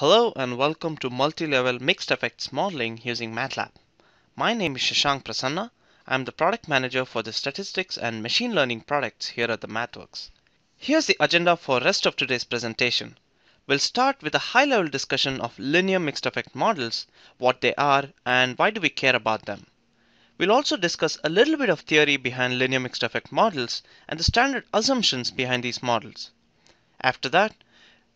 Hello and welcome to multi-level mixed effects modeling using MATLAB. My name is Shashank Prasanna. I'm the product manager for the statistics and machine learning products here at the MathWorks. Here's the agenda for rest of today's presentation. We'll start with a high-level discussion of linear mixed effect models, what they are and why do we care about them. We'll also discuss a little bit of theory behind linear mixed effect models and the standard assumptions behind these models. After that,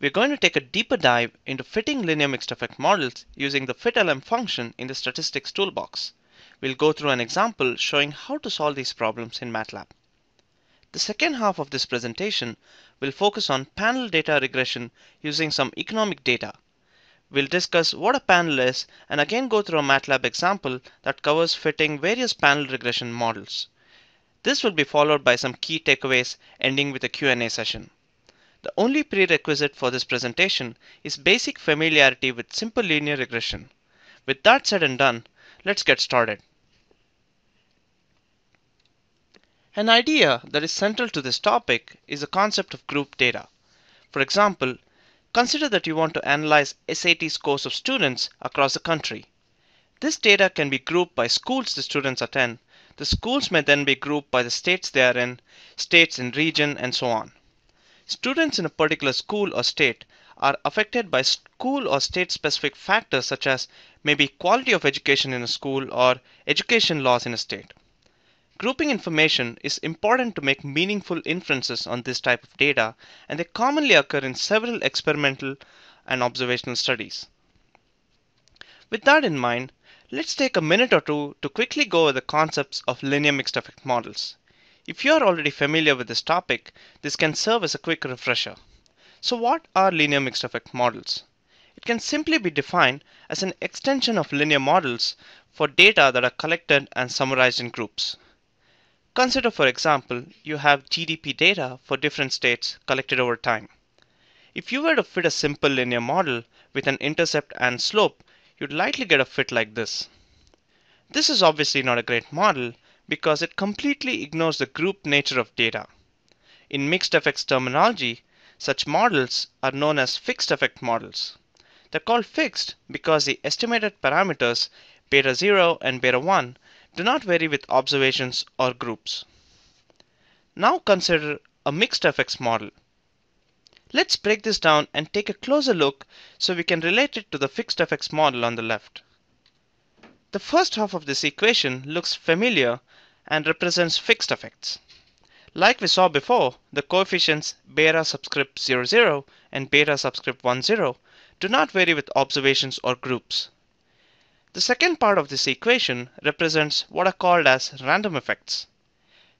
we're going to take a deeper dive into fitting linear mixed effect models using the fitlm function in the statistics toolbox. We'll go through an example showing how to solve these problems in MATLAB. The second half of this presentation will focus on panel data regression using some economic data. We'll discuss what a panel is and again go through a MATLAB example that covers fitting various panel regression models. This will be followed by some key takeaways ending with a Q&A session. The only prerequisite for this presentation is basic familiarity with simple linear regression. With that said and done, let's get started. An idea that is central to this topic is the concept of group data. For example, consider that you want to analyze SAT scores of students across the country. This data can be grouped by schools the students attend. The schools may then be grouped by the states they are in, states in region, and so on. Students in a particular school or state are affected by school or state specific factors such as maybe quality of education in a school or education laws in a state. Grouping information is important to make meaningful inferences on this type of data and they commonly occur in several experimental and observational studies. With that in mind, let's take a minute or two to quickly go over the concepts of linear mixed effect models. If you are already familiar with this topic, this can serve as a quick refresher. So what are linear mixed effect models? It can simply be defined as an extension of linear models for data that are collected and summarized in groups. Consider for example, you have GDP data for different states collected over time. If you were to fit a simple linear model with an intercept and slope, you'd likely get a fit like this. This is obviously not a great model because it completely ignores the group nature of data. In mixed effects terminology, such models are known as fixed effect models. They're called fixed because the estimated parameters beta 0 and beta 1 do not vary with observations or groups. Now consider a mixed effects model. Let's break this down and take a closer look so we can relate it to the fixed effects model on the left. The first half of this equation looks familiar and represents fixed effects. Like we saw before, the coefficients beta subscript 00 and beta subscript 10 do not vary with observations or groups. The second part of this equation represents what are called as random effects.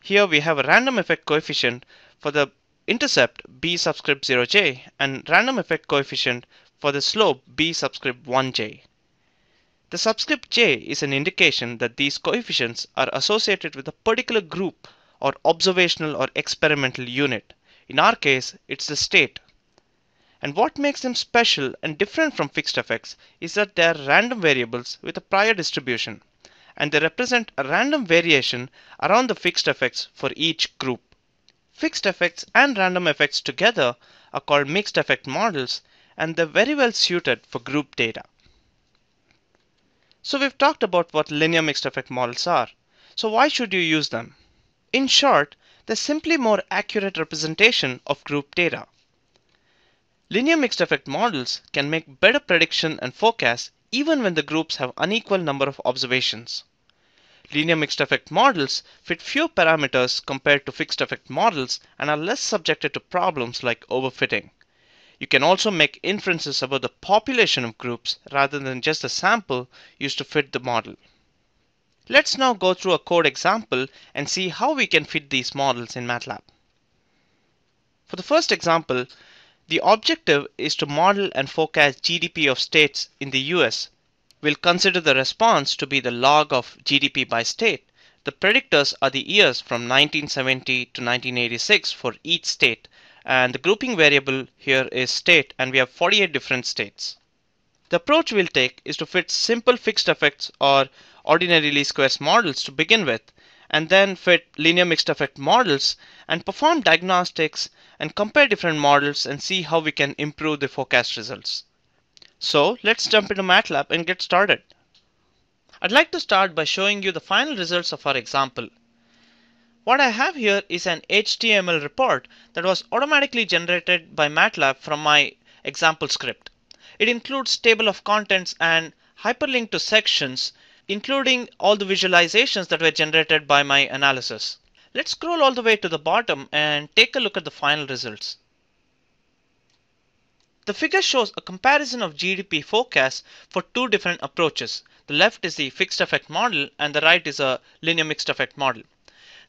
Here we have a random effect coefficient for the intercept b subscript 0j and random effect coefficient for the slope b subscript 1j. The subscript j is an indication that these coefficients are associated with a particular group or observational or experimental unit. In our case, it's the state. And what makes them special and different from fixed effects is that they are random variables with a prior distribution, and they represent a random variation around the fixed effects for each group. Fixed effects and random effects together are called mixed effect models, and they're very well suited for group data. So we've talked about what linear mixed effect models are. So why should you use them? In short, they're simply more accurate representation of group data. Linear mixed effect models can make better prediction and forecast even when the groups have unequal number of observations. Linear mixed effect models fit fewer parameters compared to fixed effect models and are less subjected to problems like overfitting. You can also make inferences about the population of groups rather than just the sample used to fit the model. Let's now go through a code example and see how we can fit these models in MATLAB. For the first example, the objective is to model and forecast GDP of states in the US. We'll consider the response to be the log of GDP by state. The predictors are the years from 1970 to 1986 for each state and the grouping variable here is state and we have 48 different states. The approach we'll take is to fit simple fixed effects or ordinary least squares models to begin with and then fit linear mixed effect models and perform diagnostics and compare different models and see how we can improve the forecast results. So let's jump into MATLAB and get started. I'd like to start by showing you the final results of our example. What I have here is an HTML report that was automatically generated by MATLAB from my example script. It includes table of contents and hyperlink to sections, including all the visualizations that were generated by my analysis. Let's scroll all the way to the bottom and take a look at the final results. The figure shows a comparison of GDP forecasts for two different approaches. The left is the fixed effect model and the right is a linear mixed effect model.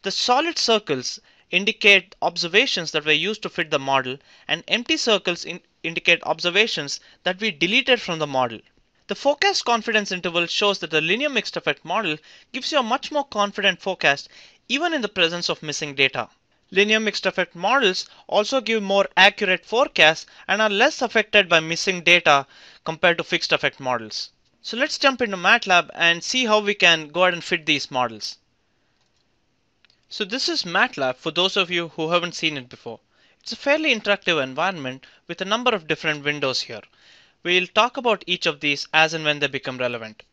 The solid circles indicate observations that were used to fit the model and empty circles in indicate observations that we deleted from the model. The forecast confidence interval shows that the linear mixed effect model gives you a much more confident forecast even in the presence of missing data. Linear mixed effect models also give more accurate forecasts and are less affected by missing data compared to fixed effect models. So let's jump into MATLAB and see how we can go ahead and fit these models. So this is MATLAB for those of you who haven't seen it before. It's a fairly interactive environment with a number of different windows here. We'll talk about each of these as and when they become relevant.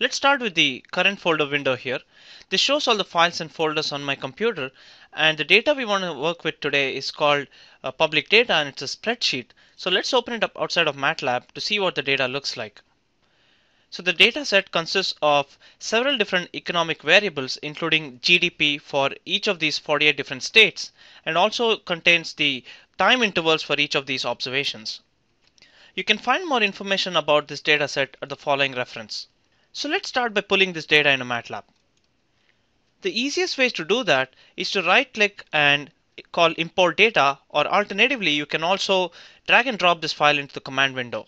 Let's start with the current folder window here. This shows all the files and folders on my computer and the data we want to work with today is called uh, public data and it's a spreadsheet. So let's open it up outside of MATLAB to see what the data looks like. So the data set consists of several different economic variables including GDP for each of these 48 different states and also contains the time intervals for each of these observations. You can find more information about this data set at the following reference. So let's start by pulling this data into MATLAB. The easiest ways to do that is to right click and call import data or alternatively you can also drag and drop this file into the command window.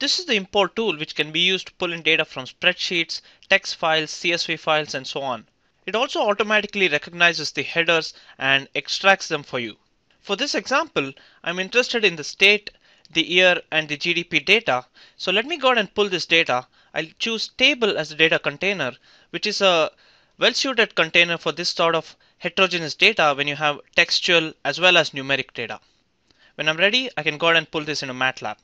This is the import tool which can be used to pull in data from spreadsheets, text files, CSV files and so on. It also automatically recognizes the headers and extracts them for you. For this example, I'm interested in the state, the year and the GDP data. So let me go ahead and pull this data I'll choose table as the data container, which is a well-suited container for this sort of heterogeneous data when you have textual as well as numeric data. When I'm ready, I can go ahead and pull this into MATLAB.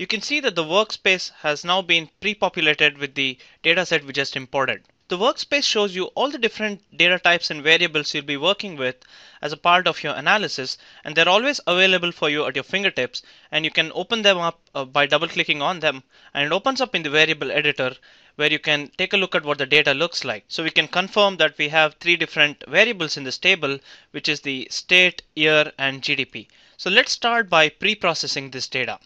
You can see that the workspace has now been pre-populated with the dataset we just imported. The workspace shows you all the different data types and variables you'll be working with as a part of your analysis and they're always available for you at your fingertips and you can open them up uh, by double clicking on them and it opens up in the variable editor where you can take a look at what the data looks like. So we can confirm that we have three different variables in this table which is the state, year and GDP. So let's start by pre-processing this data.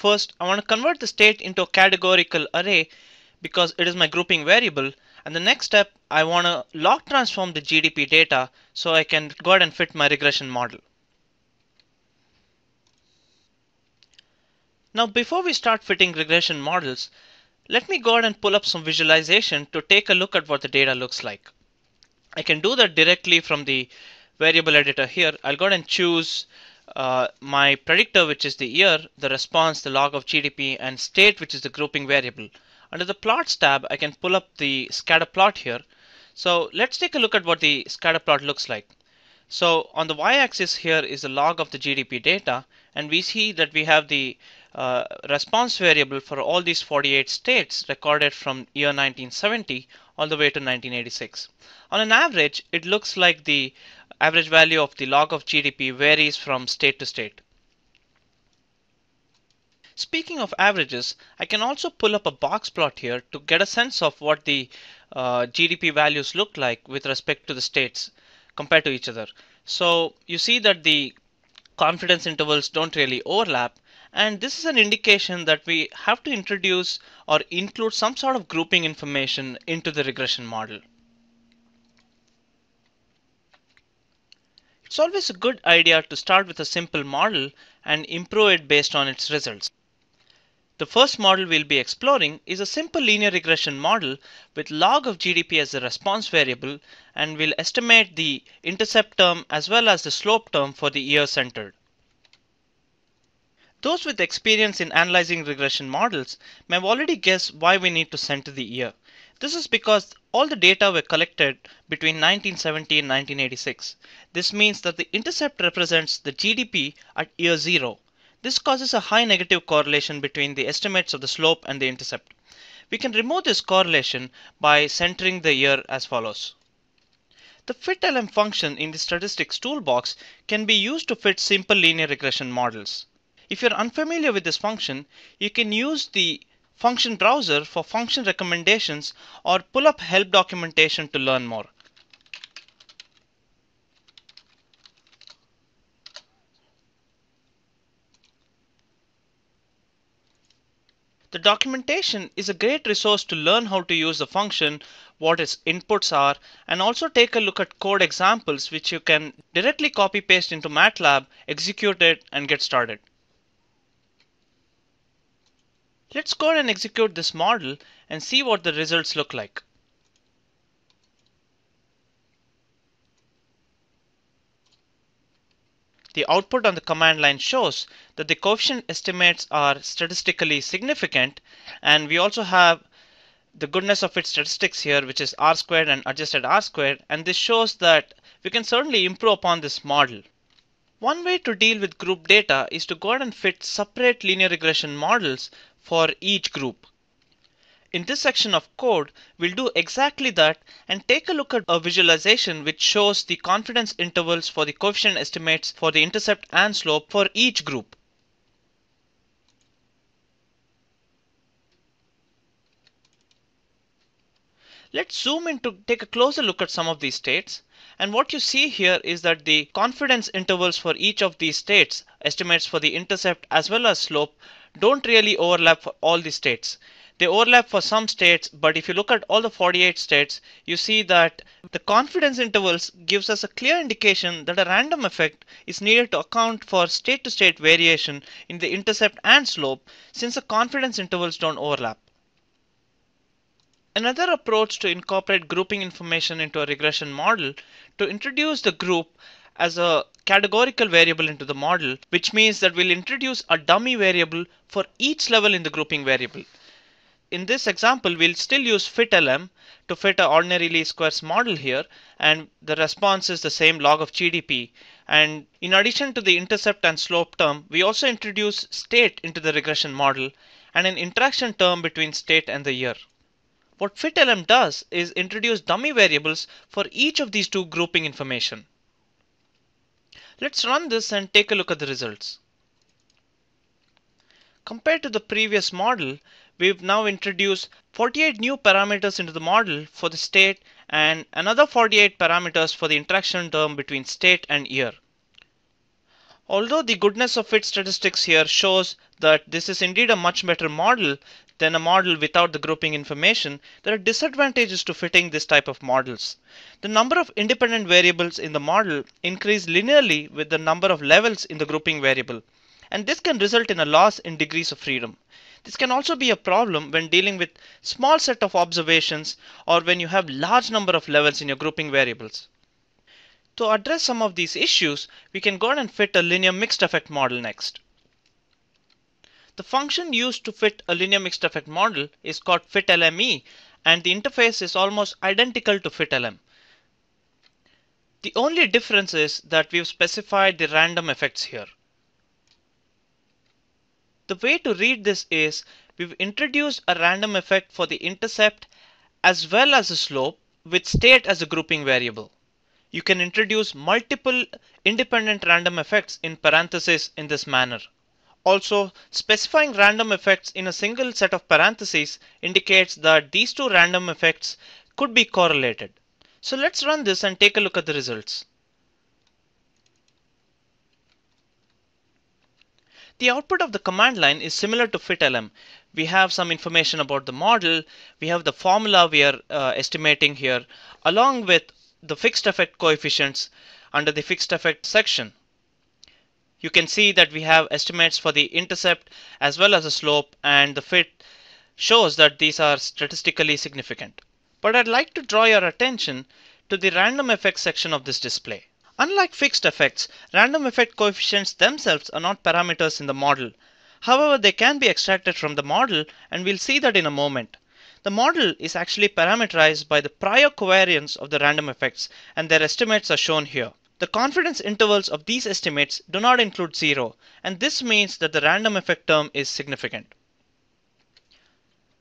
First, I want to convert the state into a categorical array because it is my grouping variable. And the next step, I want to log transform the GDP data so I can go ahead and fit my regression model. Now, before we start fitting regression models, let me go ahead and pull up some visualization to take a look at what the data looks like. I can do that directly from the variable editor here. I'll go ahead and choose uh, my predictor, which is the year, the response, the log of GDP, and state, which is the grouping variable. Under the plots tab, I can pull up the scatter plot here. So let's take a look at what the scatter plot looks like. So on the y-axis here is the log of the GDP data, and we see that we have the uh, response variable for all these 48 states recorded from year 1970 all the way to 1986. On an average, it looks like the average value of the log of GDP varies from state to state. Speaking of averages, I can also pull up a box plot here to get a sense of what the uh, GDP values look like with respect to the states compared to each other. So you see that the confidence intervals don't really overlap and this is an indication that we have to introduce or include some sort of grouping information into the regression model. It's always a good idea to start with a simple model and improve it based on its results. The first model we'll be exploring is a simple linear regression model with log of GDP as the response variable and we'll estimate the intercept term as well as the slope term for the year centered. Those with experience in analyzing regression models may have already guessed why we need to center the year. This is because all the data were collected between 1970 and 1986. This means that the intercept represents the GDP at year zero. This causes a high negative correlation between the estimates of the slope and the intercept. We can remove this correlation by centering the year as follows. The fitlm function in the statistics toolbox can be used to fit simple linear regression models. If you're unfamiliar with this function, you can use the function browser for function recommendations or pull up help documentation to learn more. The documentation is a great resource to learn how to use the function, what its inputs are, and also take a look at code examples which you can directly copy paste into MATLAB, execute it, and get started. Let's go ahead and execute this model and see what the results look like. The output on the command line shows that the coefficient estimates are statistically significant and we also have the goodness of fit statistics here which is r squared and adjusted r squared and this shows that we can certainly improve upon this model. One way to deal with group data is to go ahead and fit separate linear regression models for each group. In this section of code, we'll do exactly that and take a look at a visualization which shows the confidence intervals for the coefficient estimates for the intercept and slope for each group. Let's zoom in to take a closer look at some of these states. And what you see here is that the confidence intervals for each of these states, estimates for the intercept as well as slope, don't really overlap for all the states. They overlap for some states, but if you look at all the 48 states, you see that the confidence intervals gives us a clear indication that a random effect is needed to account for state to state variation in the intercept and slope since the confidence intervals don't overlap. Another approach to incorporate grouping information into a regression model to introduce the group as a categorical variable into the model, which means that we'll introduce a dummy variable for each level in the grouping variable. In this example, we'll still use fitlm to fit an ordinary least squares model here, and the response is the same log of GDP. And in addition to the intercept and slope term, we also introduce state into the regression model and an interaction term between state and the year. What fitlm does is introduce dummy variables for each of these two grouping information. Let's run this and take a look at the results. Compared to the previous model, we've now introduced 48 new parameters into the model for the state and another 48 parameters for the interaction term between state and year. Although the goodness of fit statistics here shows that this is indeed a much better model than a model without the grouping information, there are disadvantages to fitting this type of models. The number of independent variables in the model increase linearly with the number of levels in the grouping variable, and this can result in a loss in degrees of freedom. This can also be a problem when dealing with small set of observations or when you have large number of levels in your grouping variables. To address some of these issues, we can go ahead and fit a linear mixed effect model next. The function used to fit a linear mixed effect model is called fitlme and the interface is almost identical to fitlm. The only difference is that we've specified the random effects here. The way to read this is we've introduced a random effect for the intercept as well as the slope with state as a grouping variable you can introduce multiple independent random effects in parentheses in this manner. Also, specifying random effects in a single set of parentheses indicates that these two random effects could be correlated. So let's run this and take a look at the results. The output of the command line is similar to fitlm. We have some information about the model, we have the formula we are uh, estimating here, along with the fixed effect coefficients under the fixed effect section. You can see that we have estimates for the intercept as well as the slope and the fit shows that these are statistically significant. But I'd like to draw your attention to the random effects section of this display. Unlike fixed effects, random effect coefficients themselves are not parameters in the model. However, they can be extracted from the model and we'll see that in a moment. The model is actually parameterized by the prior covariance of the random effects and their estimates are shown here. The confidence intervals of these estimates do not include zero and this means that the random effect term is significant.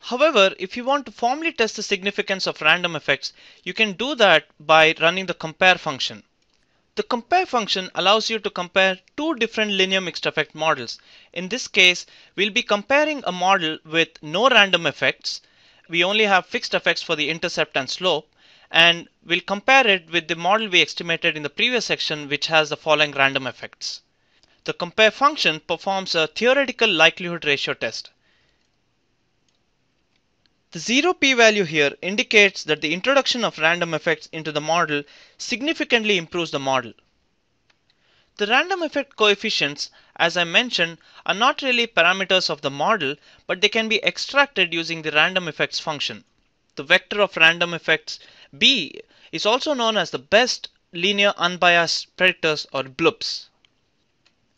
However, if you want to formally test the significance of random effects, you can do that by running the compare function. The compare function allows you to compare two different linear mixed effect models. In this case, we'll be comparing a model with no random effects. We only have fixed effects for the intercept and slope. And we'll compare it with the model we estimated in the previous section, which has the following random effects. The compare function performs a theoretical likelihood ratio test. The zero p-value here indicates that the introduction of random effects into the model significantly improves the model. The random effect coefficients, as I mentioned, are not really parameters of the model, but they can be extracted using the random effects function. The vector of random effects B is also known as the best linear unbiased predictors or BLUPs.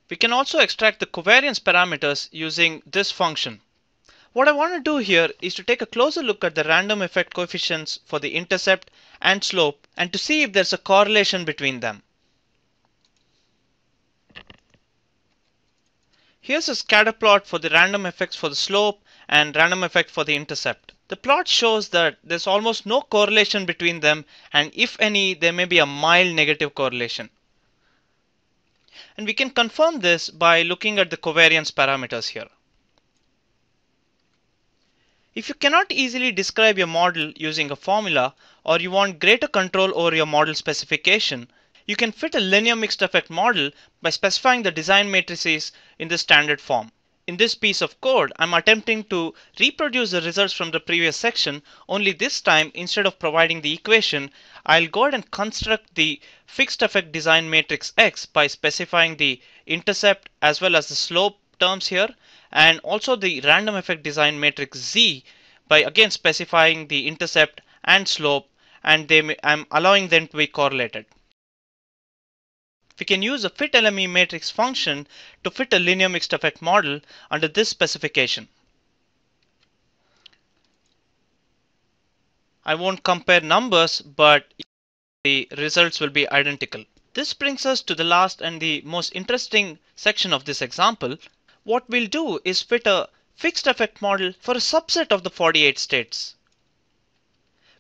We can also extract the covariance parameters using this function. What I want to do here is to take a closer look at the random effect coefficients for the intercept and slope and to see if there's a correlation between them. Here's a scatter plot for the random effects for the slope and random effect for the intercept. The plot shows that there's almost no correlation between them and if any there may be a mild negative correlation. And we can confirm this by looking at the covariance parameters here. If you cannot easily describe your model using a formula or you want greater control over your model specification, you can fit a linear mixed effect model by specifying the design matrices in the standard form. In this piece of code, I'm attempting to reproduce the results from the previous section, only this time instead of providing the equation, I'll go ahead and construct the fixed effect design matrix X by specifying the intercept as well as the slope terms here and also the random effect design matrix Z by again specifying the intercept and slope and they I'm allowing them to be correlated. We can use a fit LME matrix function to fit a linear mixed effect model under this specification. I won't compare numbers, but the results will be identical. This brings us to the last and the most interesting section of this example, what we'll do is fit a fixed effect model for a subset of the 48 states.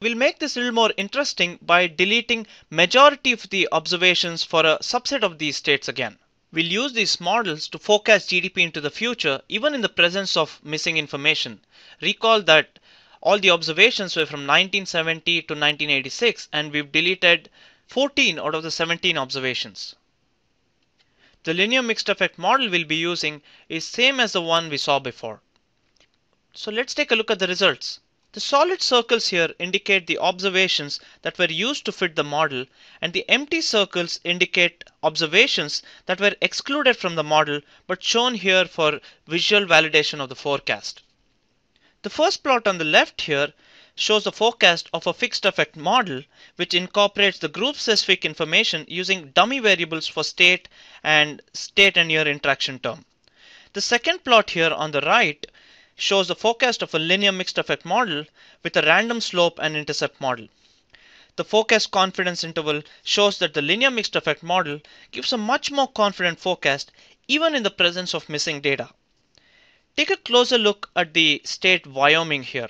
We'll make this a little more interesting by deleting majority of the observations for a subset of these states again. We'll use these models to forecast GDP into the future even in the presence of missing information. Recall that all the observations were from 1970 to 1986 and we've deleted 14 out of the 17 observations. The linear mixed effect model we'll be using is same as the one we saw before. So let's take a look at the results. The solid circles here indicate the observations that were used to fit the model and the empty circles indicate observations that were excluded from the model but shown here for visual validation of the forecast. The first plot on the left here shows the forecast of a fixed effect model which incorporates the group specific information using dummy variables for state and state and year interaction term. The second plot here on the right shows the forecast of a linear mixed effect model with a random slope and intercept model. The forecast confidence interval shows that the linear mixed effect model gives a much more confident forecast even in the presence of missing data. Take a closer look at the state Wyoming here.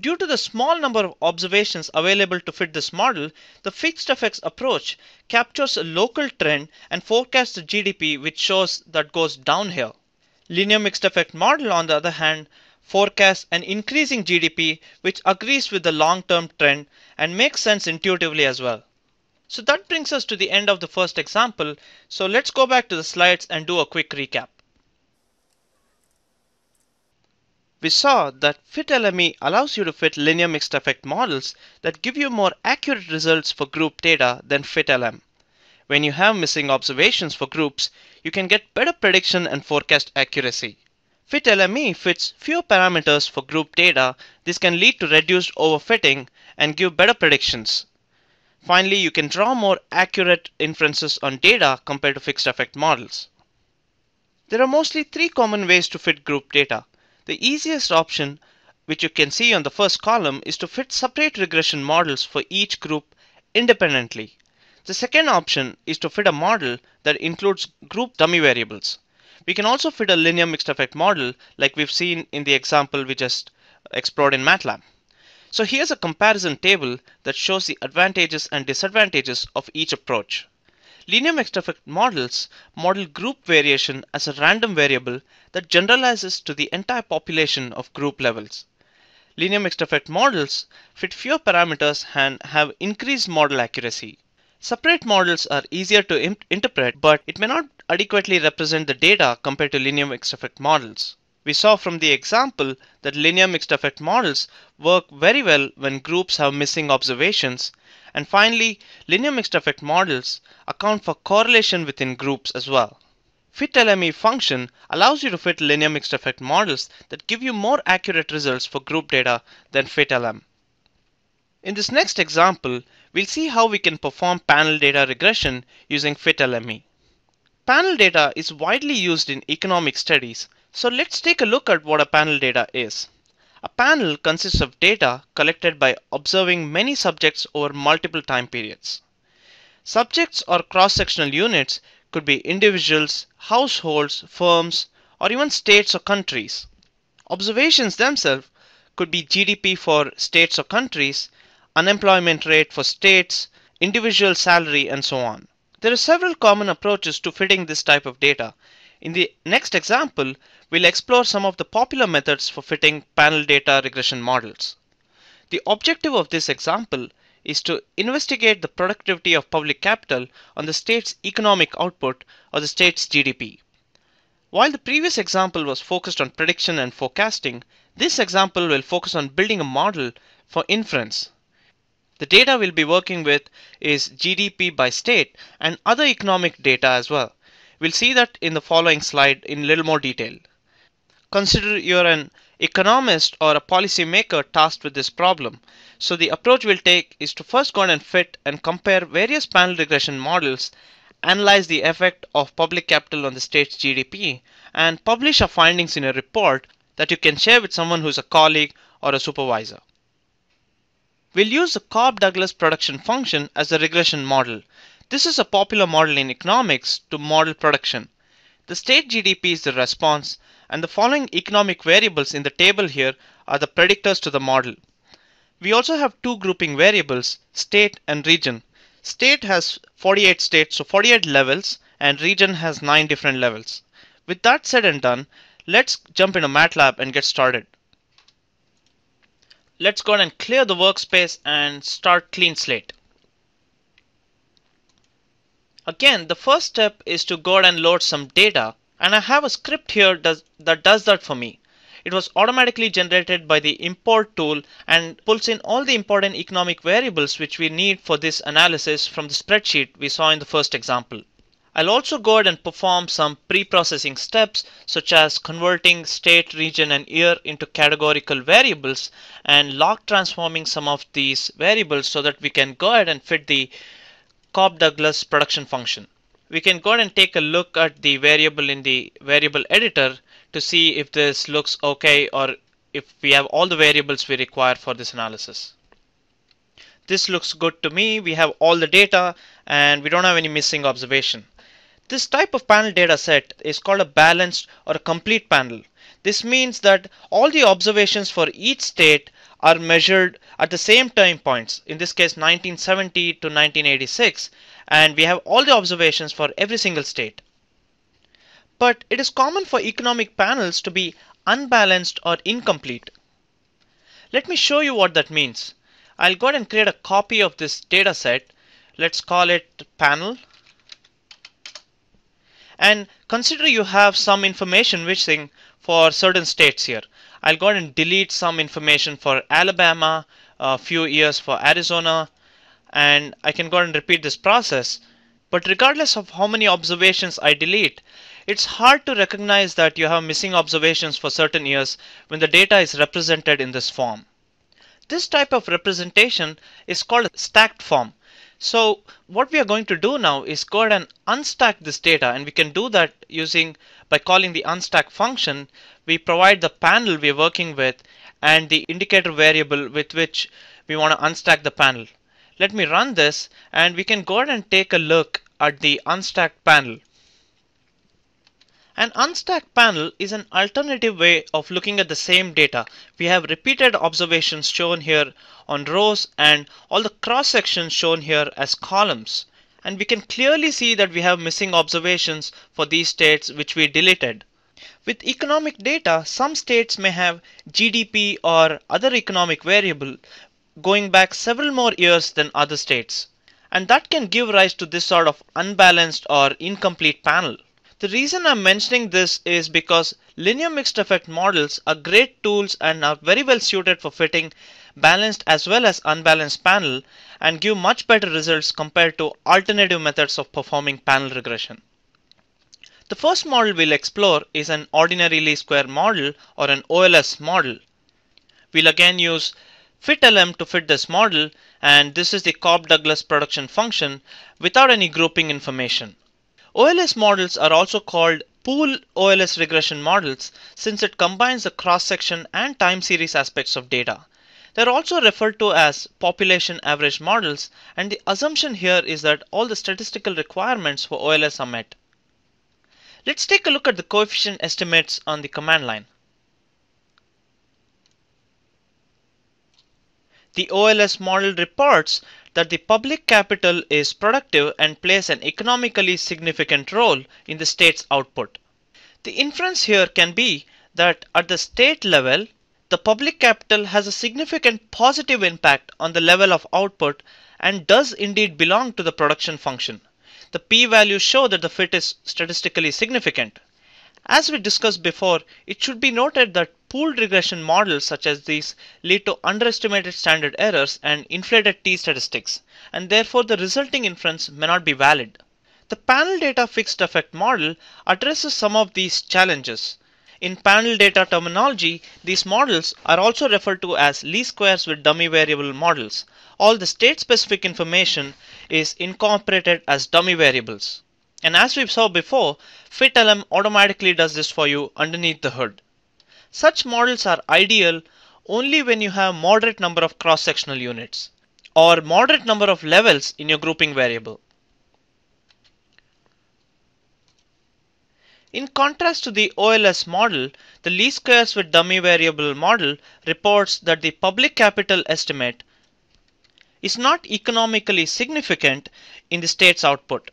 Due to the small number of observations available to fit this model, the fixed effects approach captures a local trend and forecasts the GDP which shows that goes downhill. Linear mixed effect model on the other hand forecasts an increasing GDP which agrees with the long-term trend and makes sense intuitively as well. So that brings us to the end of the first example. So let's go back to the slides and do a quick recap. We saw that FitLME allows you to fit linear mixed effect models that give you more accurate results for group data than FitLM. When you have missing observations for groups, you can get better prediction and forecast accuracy. FitLME fits fewer parameters for group data. This can lead to reduced overfitting and give better predictions. Finally, you can draw more accurate inferences on data compared to fixed effect models. There are mostly three common ways to fit group data. The easiest option, which you can see on the first column, is to fit separate regression models for each group independently. The second option is to fit a model that includes group dummy variables. We can also fit a linear mixed effect model like we've seen in the example we just explored in MATLAB. So here's a comparison table that shows the advantages and disadvantages of each approach. Linear mixed effect models model group variation as a random variable that generalizes to the entire population of group levels. Linear mixed effect models fit fewer parameters and have increased model accuracy. Separate models are easier to interpret, but it may not adequately represent the data compared to linear mixed effect models. We saw from the example that linear mixed effect models work very well when groups have missing observations. And finally, linear mixed effect models account for correlation within groups as well. FitLME function allows you to fit linear mixed effect models that give you more accurate results for group data than FitLM. In this next example, we'll see how we can perform panel data regression using FitLME. Panel data is widely used in economic studies, so let's take a look at what a panel data is. A panel consists of data collected by observing many subjects over multiple time periods. Subjects or cross-sectional units could be individuals, households, firms, or even states or countries. Observations themselves could be GDP for states or countries, unemployment rate for states, individual salary, and so on. There are several common approaches to fitting this type of data. In the next example, we'll explore some of the popular methods for fitting panel data regression models. The objective of this example is to investigate the productivity of public capital on the state's economic output or the state's GDP. While the previous example was focused on prediction and forecasting, this example will focus on building a model for inference. The data we'll be working with is GDP by state and other economic data as well. We'll see that in the following slide in a little more detail. Consider you're an economist or a policymaker tasked with this problem. So the approach we'll take is to first go and fit and compare various panel regression models, analyze the effect of public capital on the state's GDP, and publish our findings in a report that you can share with someone who's a colleague or a supervisor. We'll use the Cobb-Douglas production function as a regression model. This is a popular model in economics to model production. The state GDP is the response, and the following economic variables in the table here are the predictors to the model. We also have two grouping variables, state and region. State has 48 states, so 48 levels, and region has 9 different levels. With that said and done, let's jump into MATLAB and get started let's go ahead and clear the workspace and start clean slate. Again, the first step is to go ahead and load some data and I have a script here that does that for me. It was automatically generated by the import tool and pulls in all the important economic variables which we need for this analysis from the spreadsheet we saw in the first example. I'll also go ahead and perform some pre-processing steps such as converting state, region and year into categorical variables and log transforming some of these variables so that we can go ahead and fit the Cobb-Douglas production function. We can go ahead and take a look at the variable in the variable editor to see if this looks okay or if we have all the variables we require for this analysis. This looks good to me. We have all the data and we don't have any missing observation. This type of panel data set is called a balanced or a complete panel. This means that all the observations for each state are measured at the same time points, in this case 1970 to 1986, and we have all the observations for every single state. But it is common for economic panels to be unbalanced or incomplete. Let me show you what that means. I'll go ahead and create a copy of this data set. Let's call it panel and consider you have some information missing for certain states here. I'll go ahead and delete some information for Alabama, a few years for Arizona, and I can go ahead and repeat this process. But regardless of how many observations I delete, it's hard to recognize that you have missing observations for certain years when the data is represented in this form. This type of representation is called a stacked form. So what we are going to do now is go ahead and unstack this data and we can do that using by calling the unstack function. We provide the panel we're working with and the indicator variable with which we want to unstack the panel. Let me run this and we can go ahead and take a look at the unstacked panel. An unstacked panel is an alternative way of looking at the same data. We have repeated observations shown here on rows and all the cross sections shown here as columns. And we can clearly see that we have missing observations for these states which we deleted. With economic data, some states may have GDP or other economic variable going back several more years than other states. And that can give rise to this sort of unbalanced or incomplete panel. The reason I'm mentioning this is because linear mixed effect models are great tools and are very well suited for fitting balanced as well as unbalanced panel and give much better results compared to alternative methods of performing panel regression. The first model we'll explore is an ordinary least square model or an OLS model. We'll again use fitlm to fit this model and this is the Cobb-Douglas production function without any grouping information. OLS models are also called pool OLS regression models since it combines the cross-section and time series aspects of data. They're also referred to as population average models and the assumption here is that all the statistical requirements for OLS are met. Let's take a look at the coefficient estimates on the command line. The OLS model reports that the public capital is productive and plays an economically significant role in the state's output. The inference here can be that at the state level, the public capital has a significant positive impact on the level of output and does indeed belong to the production function. The p-values show that the fit is statistically significant. As we discussed before, it should be noted that pooled regression models such as these lead to underestimated standard errors and inflated t-statistics, and therefore the resulting inference may not be valid. The panel data fixed effect model addresses some of these challenges. In panel data terminology, these models are also referred to as least squares with dummy variable models. All the state specific information is incorporated as dummy variables. And as we saw before, fitlm automatically does this for you underneath the hood. Such models are ideal only when you have moderate number of cross-sectional units or moderate number of levels in your grouping variable. In contrast to the OLS model, the least squares with dummy variable model reports that the public capital estimate is not economically significant in the state's output.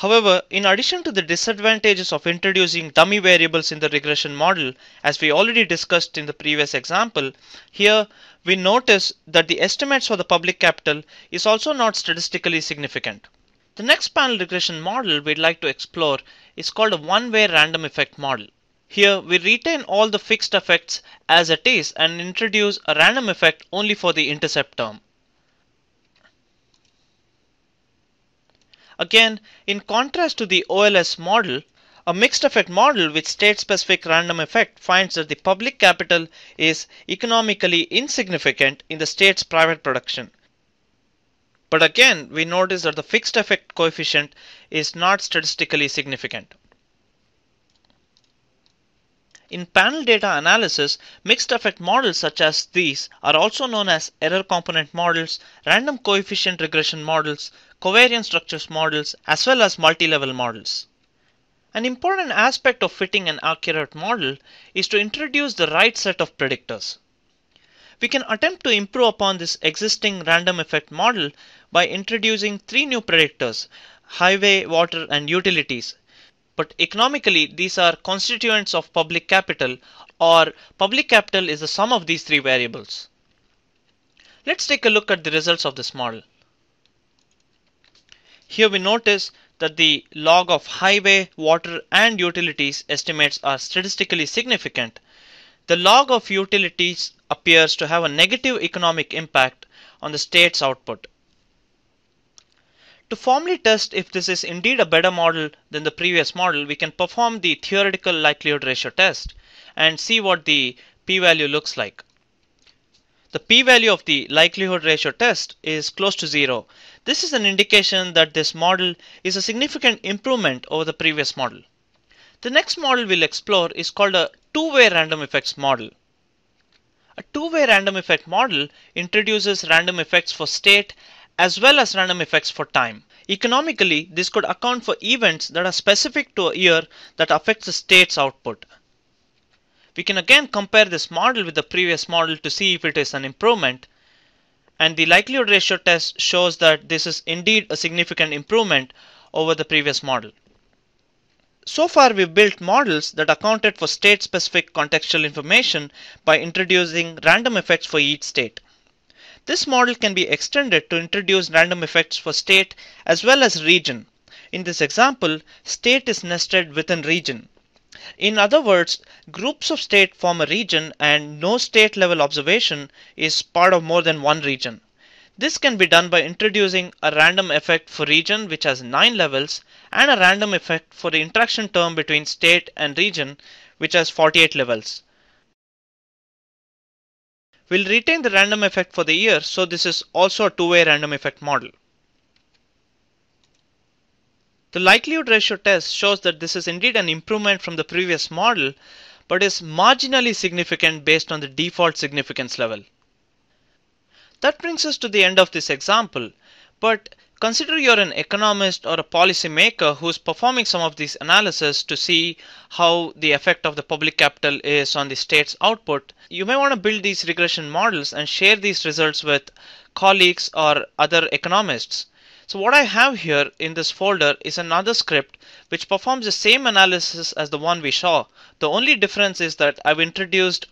However, in addition to the disadvantages of introducing dummy variables in the regression model, as we already discussed in the previous example, here we notice that the estimates for the public capital is also not statistically significant. The next panel regression model we'd like to explore is called a one-way random effect model. Here we retain all the fixed effects as it is and introduce a random effect only for the intercept term. Again, in contrast to the OLS model, a mixed effect model with state-specific random effect finds that the public capital is economically insignificant in the state's private production. But again, we notice that the fixed effect coefficient is not statistically significant. In panel data analysis, mixed effect models such as these are also known as error component models, random coefficient regression models, covariance structures models, as well as multi-level models. An important aspect of fitting an accurate model is to introduce the right set of predictors. We can attempt to improve upon this existing random effect model by introducing three new predictors, highway, water, and utilities. But economically, these are constituents of public capital or public capital is the sum of these three variables. Let's take a look at the results of this model. Here we notice that the log of highway, water and utilities estimates are statistically significant. The log of utilities appears to have a negative economic impact on the state's output. To formally test if this is indeed a better model than the previous model, we can perform the theoretical likelihood ratio test and see what the p-value looks like. the p-value of the likelihood ratio test is close to zero. This is an indication that this model is a significant improvement over the previous model. The next model we'll explore is called a two-way random effects model. A two-way random effect model introduces random effects for state as well as random effects for time. Economically, this could account for events that are specific to a year that affects the state's output. We can again compare this model with the previous model to see if it is an improvement. And the likelihood ratio test shows that this is indeed a significant improvement over the previous model. So far we've built models that accounted for state-specific contextual information by introducing random effects for each state. This model can be extended to introduce random effects for state as well as region. In this example, state is nested within region. In other words, groups of state form a region and no state level observation is part of more than one region. This can be done by introducing a random effect for region which has 9 levels and a random effect for the interaction term between state and region which has 48 levels. We'll retain the random effect for the year so this is also a two-way random effect model. The likelihood ratio test shows that this is indeed an improvement from the previous model, but is marginally significant based on the default significance level. That brings us to the end of this example, but consider you're an economist or a policymaker who's performing some of these analysis to see how the effect of the public capital is on the state's output. You may want to build these regression models and share these results with colleagues or other economists. So what I have here in this folder is another script which performs the same analysis as the one we saw. The only difference is that I've introduced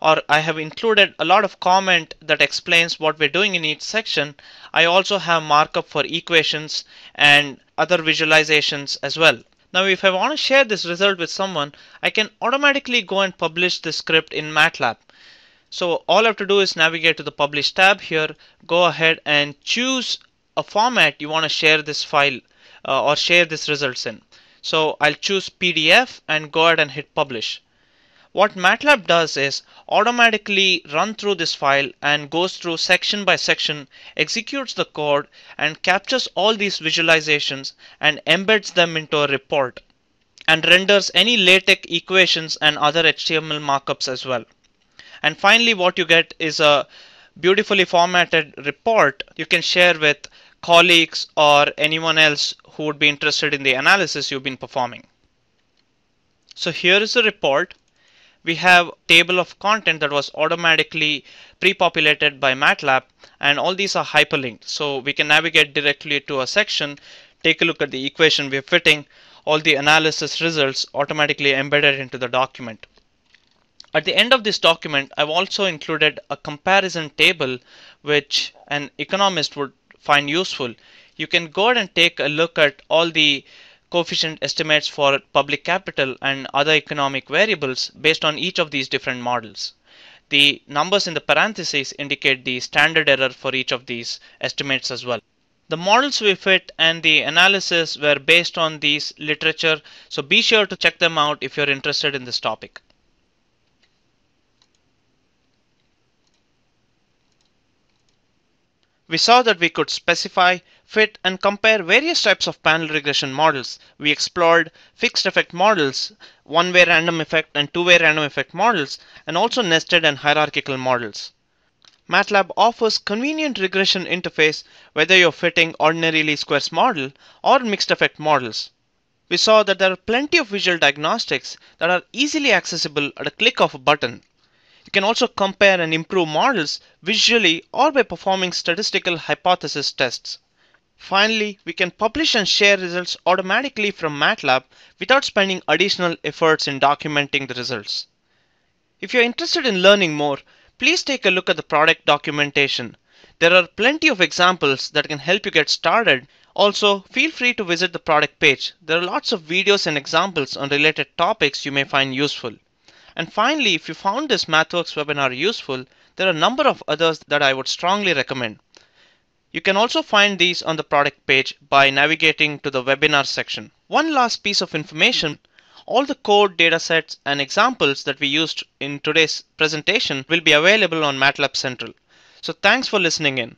or I have included a lot of comment that explains what we're doing in each section. I also have markup for equations and other visualizations as well. Now if I want to share this result with someone, I can automatically go and publish this script in MATLAB. So all I have to do is navigate to the publish tab here, go ahead and choose a format you want to share this file uh, or share this results in. So I'll choose PDF and go ahead and hit publish. What MATLAB does is automatically run through this file and goes through section by section, executes the code and captures all these visualizations and embeds them into a report and renders any LaTeX equations and other HTML markups as well. And finally what you get is a beautifully formatted report you can share with colleagues or anyone else who would be interested in the analysis you've been performing. So here is the report. We have table of content that was automatically pre-populated by MATLAB and all these are hyperlinked. So we can navigate directly to a section, take a look at the equation we're fitting, all the analysis results automatically embedded into the document. At the end of this document, I've also included a comparison table which an economist would find useful, you can go ahead and take a look at all the coefficient estimates for public capital and other economic variables based on each of these different models. The numbers in the parentheses indicate the standard error for each of these estimates as well. The models we fit and the analysis were based on these literature, so be sure to check them out if you're interested in this topic. We saw that we could specify, fit, and compare various types of panel regression models. We explored fixed effect models, one-way random effect and two-way random effect models, and also nested and hierarchical models. MATLAB offers convenient regression interface whether you're fitting ordinary least squares model or mixed effect models. We saw that there are plenty of visual diagnostics that are easily accessible at a click of a button. You can also compare and improve models visually or by performing statistical hypothesis tests. Finally, we can publish and share results automatically from MATLAB without spending additional efforts in documenting the results. If you're interested in learning more, please take a look at the product documentation. There are plenty of examples that can help you get started. Also, feel free to visit the product page. There are lots of videos and examples on related topics you may find useful. And finally, if you found this MathWorks webinar useful, there are a number of others that I would strongly recommend. You can also find these on the product page by navigating to the webinar section. One last piece of information, all the code, datasets, and examples that we used in today's presentation will be available on MATLAB Central. So thanks for listening in.